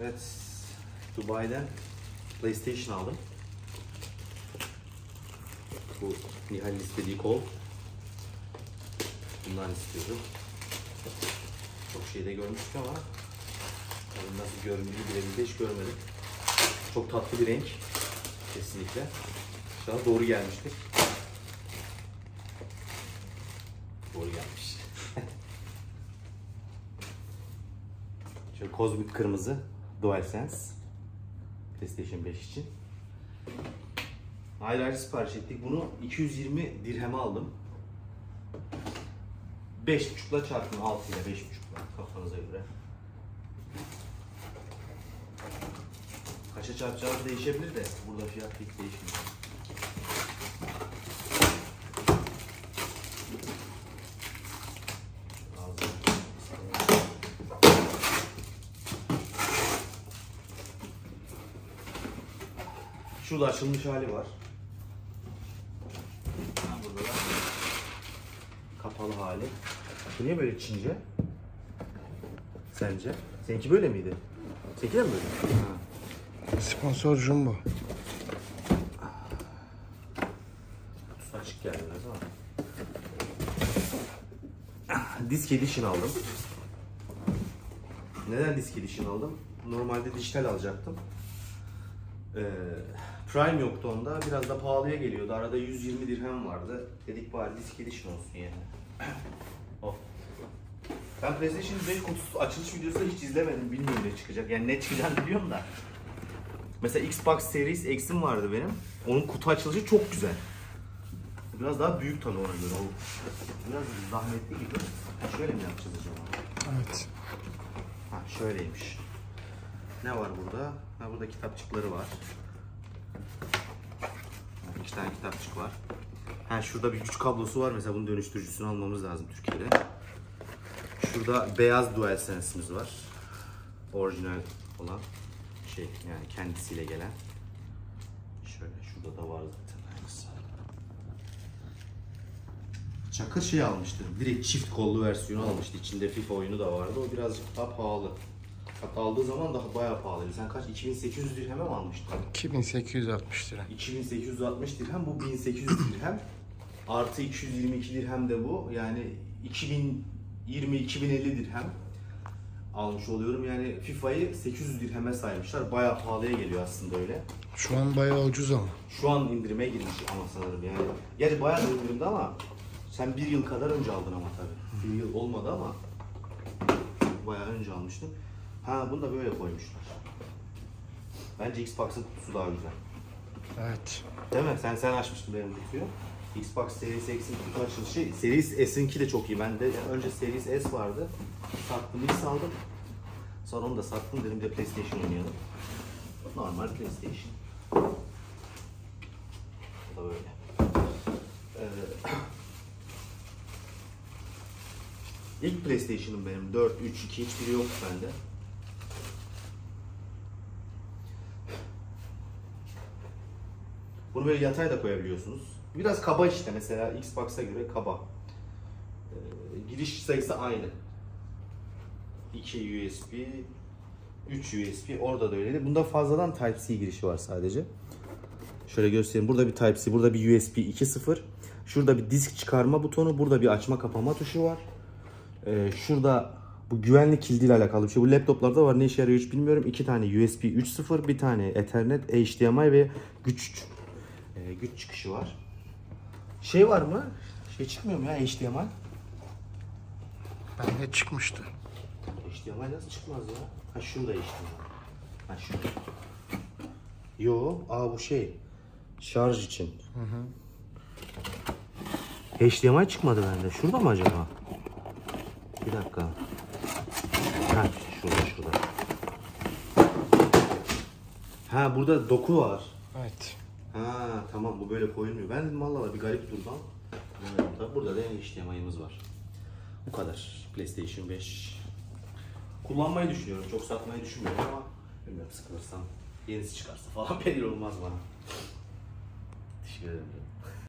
Evet. Dubai'den PlayStation aldım. Bu Nihal'in istediği kol. Bundan istiyordum. Çok şeyde görmüştük ama tabii nasıl göründüğü birebir hiç görmedim. Çok tatlı bir renk. Kesinlikle. İnşallah doğru gelmiştir. Doğru gelmiş. Şöyle kozmik kırmızı DualSense PlayStation 5 için. Ayrı ayrı sipariş ettik. Bunu 220 dirheme aldım. 5.5'la çarpın 6 ile 5.5'la kafanıza göre. Kaça çarpacağı değişebilir de burada fiyat pek değişmiyor. Şurada açılmış hali var. Burada da kapalı hali. Bu niye böyle Çince? Sence? Seninki böyle miydi? Seninki de mi böyle? Ha. Sponsor Jumbo. Kutusu açık geldi biraz ama. Disk Edition aldım. Neden Disk Edition aldım? Normalde dijital alacaktım. Ee, Prime yoktu onda. Biraz da pahalıya geliyordu. Arada 120 dirhem vardı. Dedik bari Disk Edition olsun yani. oh. Ben PlayStation 5 kutusu açılış videosu da hiç izlemedim. Bilmiyorum ne çıkacak. Yani ne çıkacağını biliyorum da. Mesela Xbox Series X'im vardı benim. Onun kutu açılışı çok güzel. Biraz daha büyük tabii ona göre. O biraz zahmetli gibi. Şöyle mi yapacağız acaba? Evet. Ha şöyleymiş. Ne var burada? Ha burada kitapçıkları var. İki tane kitapçık var. Ha şurada bir güç kablosu var. Mesela bunun dönüştürücüsünü almamız lazım Türkiye'de. Şurada beyaz DualSense'imiz var. Orijinal olan şey yani kendisiyle gelen. Şöyle şurada da var zaten aynısı. Çakır şey almıştı. Direkt çift kollu versiyonu almıştı. İçinde FIFA oyunu da vardı. O birazcık daha pahalı. Hatta aldığı zaman daha bayağı pahalıydı. Sen kaç? 2800 dirheme mi almıştın? 2860 lira. 2860 dirhem bu 1800 dirhem. Artı 222 dirhem de bu. Yani 2020-2050 dirhem almış oluyorum. Yani FIFA'yı 800 dirheme saymışlar. Bayağı pahalıya geliyor aslında öyle. Şu an bayağı ucuz ama. Şu an indirime girmiş ama sanırım yani. Gerçi bayağı da indirimde ama sen bir yıl kadar önce aldın ama tabii. Bir yıl olmadı ama bayağı önce almıştım. Ha bunu da böyle koymuşlar. Bence Xbox'ın kutusu daha güzel. Evet. Değil mi? Sen sen açmıştın benim kutuyu. Xbox Series X'in kutu açılışı. Series S'inki de çok iyi. Ben de önce Series S vardı. Sattım, X aldım. Sonra onu da sattım. Dedim de PlayStation oynayalım. Normal PlayStation. Bu da böyle. Ee, İlk PlayStation'ım benim. 4, 3, 2 hiçbiri yoktu bende. Bunu böyle yatay da koyabiliyorsunuz. Biraz kaba işte mesela Xbox'a göre kaba. Ee, giriş sayısı aynı. 2 USB, 3 USB orada da öyleydi. Bunda fazladan Type-C girişi var sadece. Şöyle göstereyim. Burada bir Type-C, burada bir USB 2.0. Şurada bir disk çıkarma butonu, burada bir açma kapama tuşu var. Ee, şurada bu güvenlik kildiyle alakalı bir şey. Bu laptoplarda var. Ne işe yarıyor hiç bilmiyorum. İki tane USB 3.0, bir tane Ethernet, HDMI ve güç e, güç çıkışı var. Şey var mı? Şey çıkmıyor mu ya HDMI? Bende çıkmıştı. HDMI nasıl çıkmaz ya? Ha şurada HDMI. Ha şurada. Yo, aa bu şey. Şarj için. HDMI çıkmadı bende. Şurada mı acaba? Bir dakika. Ha şurada şurada. Ha burada doku var. Evet. Ha tamam bu böyle koyulmuyor. Ben dedim Allah bir garip durdu burada- burada da HDMI'miz var. Bu kadar. PlayStation 5. Kullanmayı düşünüyorum. Çok satmayı düşünmüyorum ama bilmiyorum sıkılırsam yenisi çıkarsa falan belli olmaz bana. Teşekkür ederim.